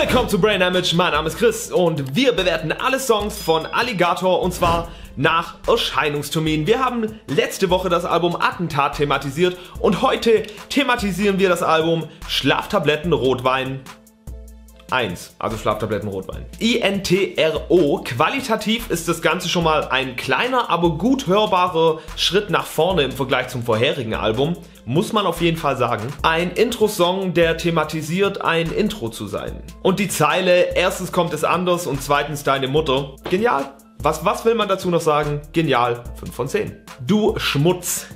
Willkommen zu Brain Damage, mein Name ist Chris und wir bewerten alle Songs von Alligator und zwar nach Erscheinungstermin. Wir haben letzte Woche das Album Attentat thematisiert und heute thematisieren wir das Album Schlaftabletten Rotwein 1, also Schlaftabletten Rotwein. INTRO. Qualitativ ist das Ganze schon mal ein kleiner, aber gut hörbarer Schritt nach vorne im Vergleich zum vorherigen Album. Muss man auf jeden Fall sagen. Ein Intro-Song, der thematisiert, ein Intro zu sein. Und die Zeile, erstens kommt es anders und zweitens deine Mutter. Genial. Was, was will man dazu noch sagen? Genial. 5 von 10. Du Schmutz.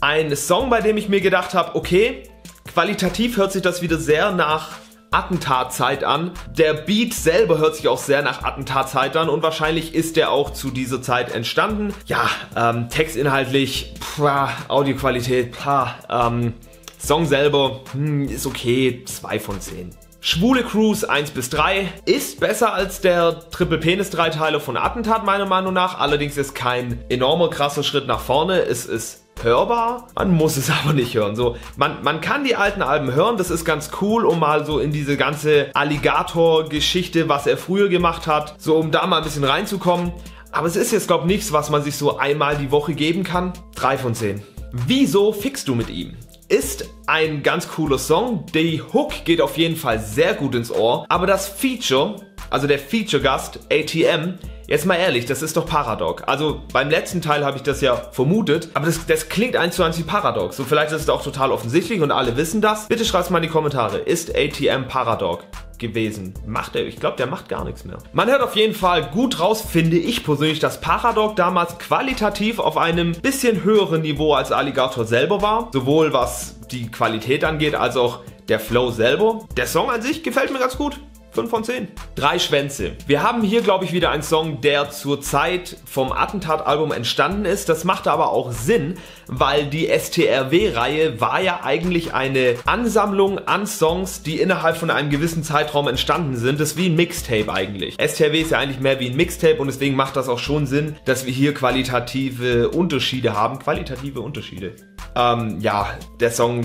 Ein Song, bei dem ich mir gedacht habe, okay, qualitativ hört sich das wieder sehr nach Attentatzeit an. Der Beat selber hört sich auch sehr nach Attentatzeit an und wahrscheinlich ist der auch zu dieser Zeit entstanden. Ja, ähm, textinhaltlich, pff, Audioqualität, pah, ähm, Song selber hm, ist okay, 2 von 10. Schwule Cruise 1 bis 3 ist besser als der Triple Penis Dreiteiler von Attentat meiner Meinung nach. Allerdings ist kein enormer krasser Schritt nach vorne. Es ist hörbar. Man muss es aber nicht hören. So, man, man kann die alten Alben hören, das ist ganz cool, um mal so in diese ganze Alligator-Geschichte, was er früher gemacht hat, so um da mal ein bisschen reinzukommen. Aber es ist jetzt, glaube ich, nichts, was man sich so einmal die Woche geben kann. 3 von 10. Wieso fixst du mit ihm? Ist ein ganz cooler Song. Die Hook geht auf jeden Fall sehr gut ins Ohr. Aber das Feature, also der Feature-Gast, ATM, Jetzt mal ehrlich, das ist doch Paradox. Also beim letzten Teil habe ich das ja vermutet, aber das, das klingt eins zu eins wie Paradox. So vielleicht ist es auch total offensichtlich und alle wissen das. Bitte schreibt mal in die Kommentare. Ist ATM Paradox? gewesen. Macht er, ich glaube, der macht gar nichts mehr. Man hört auf jeden Fall gut raus, finde ich persönlich, dass Paradox damals qualitativ auf einem bisschen höheren Niveau als Alligator selber war. Sowohl was die Qualität angeht, als auch der Flow selber. Der Song an sich gefällt mir ganz gut. 5 von 10. Drei Schwänze. Wir haben hier, glaube ich, wieder einen Song, der zur Zeit vom Attentat-Album entstanden ist. Das macht aber auch Sinn, weil die STRW-Reihe war ja eigentlich eine Ansammlung an Songs, die innerhalb von einem gewissen Zeitraum entstanden sind. Das ist wie ein Mixtape eigentlich. STRW ist ja eigentlich mehr wie ein Mixtape und deswegen macht das auch schon Sinn, dass wir hier qualitative Unterschiede haben. Qualitative Unterschiede. Ähm, ja, der Song,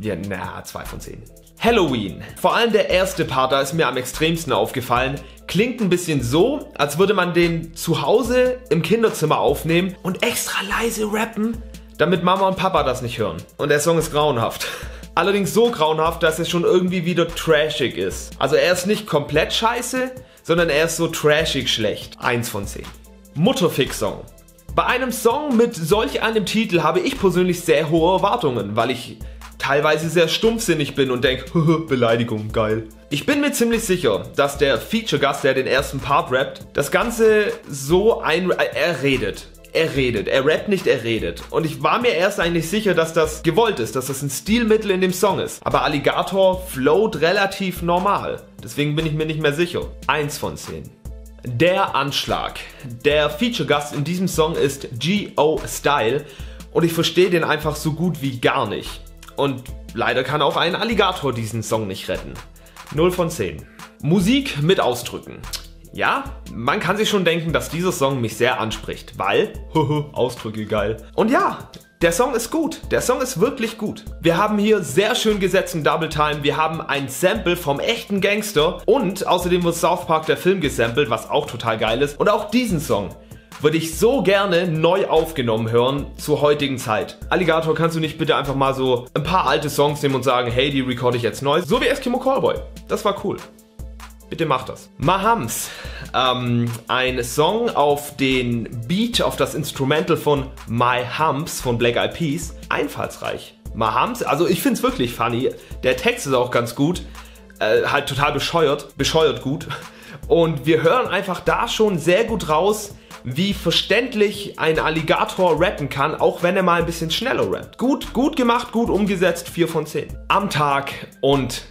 ja, na, 2 von 10. Halloween. Vor allem der erste Part, da ist mir am extremsten aufgefallen, klingt ein bisschen so, als würde man den zu Hause im Kinderzimmer aufnehmen und extra leise rappen, damit Mama und Papa das nicht hören. Und der Song ist grauenhaft. Allerdings so grauenhaft, dass es schon irgendwie wieder trashig ist. Also er ist nicht komplett scheiße, sondern er ist so trashig schlecht. Eins von zehn. Mutterfix-Song. Bei einem Song mit solch einem Titel habe ich persönlich sehr hohe Erwartungen, weil ich teilweise sehr stumpfsinnig bin und denke, Beleidigung, geil. Ich bin mir ziemlich sicher, dass der Feature-Gast, der den ersten Part rappt, das Ganze so ein... Er redet. Er redet. Er rappt nicht, er redet. Und ich war mir erst eigentlich sicher, dass das gewollt ist, dass das ein Stilmittel in dem Song ist. Aber Alligator float relativ normal. Deswegen bin ich mir nicht mehr sicher. Eins von zehn. Der Anschlag. Der Feature-Gast in diesem Song ist G.O. Style und ich verstehe den einfach so gut wie gar nicht. Und leider kann auch ein Alligator diesen Song nicht retten. 0 von 10. Musik mit Ausdrücken. Ja, man kann sich schon denken, dass dieser Song mich sehr anspricht, weil, Ausdrücke geil. Und ja, der Song ist gut. Der Song ist wirklich gut. Wir haben hier sehr schön gesetzten Double Time. Wir haben ein Sample vom echten Gangster. Und außerdem wird South Park der Film gesampelt, was auch total geil ist. Und auch diesen Song würde ich so gerne neu aufgenommen hören zur heutigen Zeit. Alligator, kannst du nicht bitte einfach mal so ein paar alte Songs nehmen und sagen, hey, die recorde ich jetzt neu? So wie Eskimo Callboy. Das war cool. Bitte mach das. Mahams. Ähm, ein Song auf den Beat, auf das Instrumental von My Humps von Black Eyed Peas. Einfallsreich. Mahams, also ich finde es wirklich funny. Der Text ist auch ganz gut. Äh, halt total bescheuert. Bescheuert gut. Und wir hören einfach da schon sehr gut raus, wie verständlich ein Alligator rappen kann, auch wenn er mal ein bisschen schneller rappt. Gut, gut gemacht, gut umgesetzt, 4 von 10. Am Tag und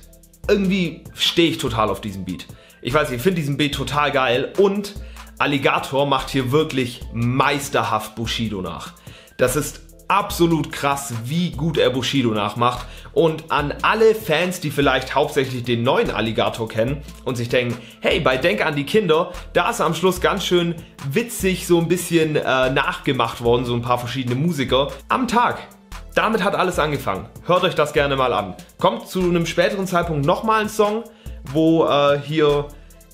irgendwie stehe ich total auf diesem Beat. Ich weiß nicht, ich finde diesen Beat total geil und Alligator macht hier wirklich meisterhaft Bushido nach. Das ist absolut krass, wie gut er Bushido nachmacht. Und an alle Fans, die vielleicht hauptsächlich den neuen Alligator kennen und sich denken, hey, bei Denk an die Kinder, da ist am Schluss ganz schön witzig so ein bisschen äh, nachgemacht worden, so ein paar verschiedene Musiker. Am Tag. Damit hat alles angefangen. Hört euch das gerne mal an. Kommt zu einem späteren Zeitpunkt nochmal ein Song, wo äh, hier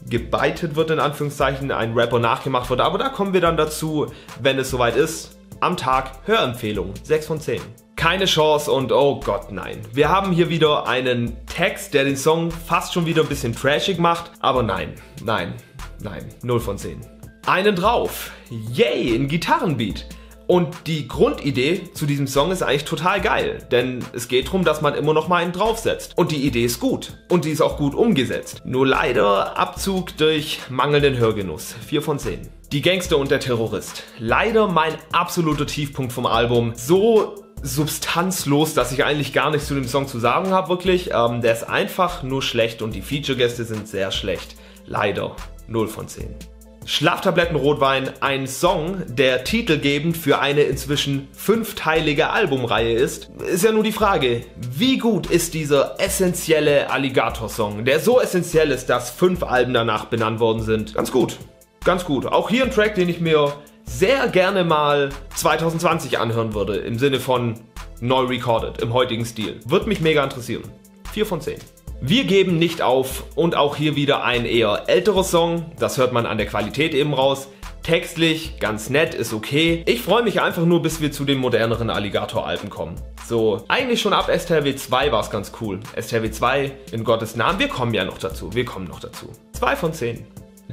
gebeitet wird, in Anführungszeichen, ein Rapper nachgemacht wird. Aber da kommen wir dann dazu, wenn es soweit ist. Am Tag Hörempfehlung, 6 von 10. Keine Chance und oh Gott, nein. Wir haben hier wieder einen Text, der den Song fast schon wieder ein bisschen trashig macht, aber nein, nein, nein, 0 von 10. Einen drauf. Yay, ein Gitarrenbeat. Und die Grundidee zu diesem Song ist eigentlich total geil, denn es geht darum, dass man immer noch mal einen draufsetzt. Und die Idee ist gut und die ist auch gut umgesetzt. Nur leider Abzug durch mangelnden Hörgenuss. 4 von 10. Die Gangster und der Terrorist. Leider mein absoluter Tiefpunkt vom Album. So substanzlos, dass ich eigentlich gar nichts zu dem Song zu sagen habe, wirklich. Ähm, der ist einfach nur schlecht und die Feature-Gäste sind sehr schlecht. Leider 0 von 10. Schlaftablettenrotwein, ein Song, der titelgebend für eine inzwischen fünfteilige Albumreihe ist, ist ja nur die Frage, wie gut ist dieser essentielle Alligator-Song, der so essentiell ist, dass fünf Alben danach benannt worden sind. Ganz gut, ganz gut. Auch hier ein Track, den ich mir sehr gerne mal 2020 anhören würde, im Sinne von neu recorded, im heutigen Stil. Wird mich mega interessieren. 4 von 10. Wir geben nicht auf und auch hier wieder ein eher älterer Song, das hört man an der Qualität eben raus. Textlich, ganz nett, ist okay. Ich freue mich einfach nur, bis wir zu den moderneren Alligator-Alben kommen. So, eigentlich schon ab STRW 2 war es ganz cool. STRW 2, in Gottes Namen, wir kommen ja noch dazu, wir kommen noch dazu. 2 von 10.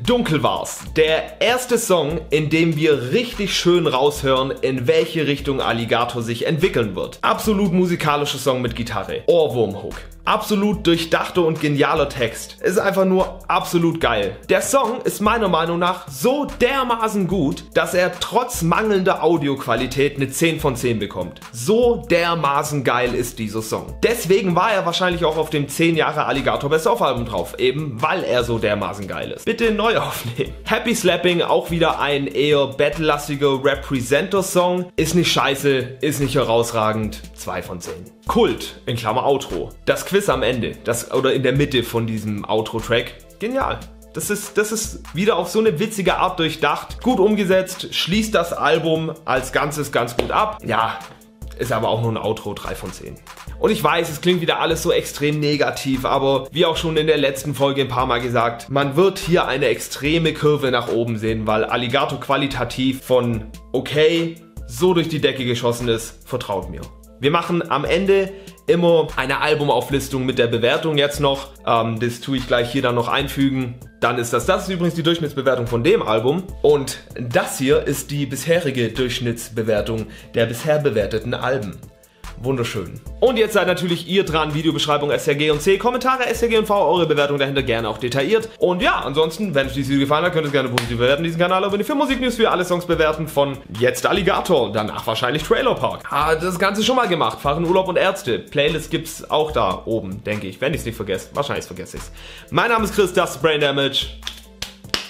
Dunkel war's. Der erste Song, in dem wir richtig schön raushören, in welche Richtung Alligator sich entwickeln wird. Absolut musikalischer Song mit Gitarre. Ohrwurm-Hook absolut durchdachter und genialer Text. Ist einfach nur absolut geil. Der Song ist meiner Meinung nach so dermaßen gut, dass er trotz mangelnder Audioqualität eine 10 von 10 bekommt. So dermaßen geil ist dieser Song. Deswegen war er wahrscheinlich auch auf dem 10 Jahre Alligator Best of Album drauf, eben weil er so dermaßen geil ist. Bitte neu aufnehmen. Happy Slapping, auch wieder ein eher bettlastiger Representer-Song. Ist nicht scheiße, ist nicht herausragend. 2 von 10. Kult, in Klammer Outro. Das Quiz am Ende, das, oder in der Mitte von diesem Outro-Track. Genial. Das ist, das ist wieder auf so eine witzige Art durchdacht. Gut umgesetzt, schließt das Album als Ganzes ganz gut ab. Ja, ist aber auch nur ein Outro, 3 von 10. Und ich weiß, es klingt wieder alles so extrem negativ, aber wie auch schon in der letzten Folge ein paar Mal gesagt, man wird hier eine extreme Kurve nach oben sehen, weil Alligator qualitativ von okay so durch die Decke geschossen ist, vertraut mir. Wir machen am Ende immer eine Albumauflistung mit der Bewertung jetzt noch. Ähm, das tue ich gleich hier dann noch einfügen. Dann ist das, das ist übrigens die Durchschnittsbewertung von dem Album. Und das hier ist die bisherige Durchschnittsbewertung der bisher bewerteten Alben. Wunderschön. Und jetzt seid natürlich ihr dran. Videobeschreibung SRG und C, Kommentare SRG und V, eure Bewertung dahinter gerne auch detailliert. Und ja, ansonsten, wenn euch dieses Video gefallen hat, könnt ihr es gerne positiv bewerten, diesen Kanal abonnieren für Musiknews, für alle Songs bewerten von jetzt Alligator, danach wahrscheinlich Trailer Park. Ah, das Ganze schon mal gemacht. Fahren Urlaub und Ärzte. Playlist gibt's auch da oben, denke ich. Wenn ich es nicht vergesse. Wahrscheinlich vergesse ich es. Mein Name ist Chris, das ist Brain Damage.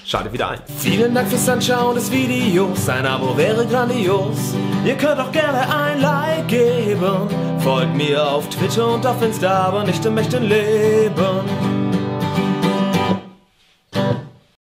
Schaltet wieder ein. Vielen Dank fürs Anschauen des Videos. Ein Abo wäre grandios. Ihr könnt auch gerne ein Like geben. Folgt mir auf Twitter und auf Insta, aber nicht im echten Leben.